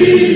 Jesus.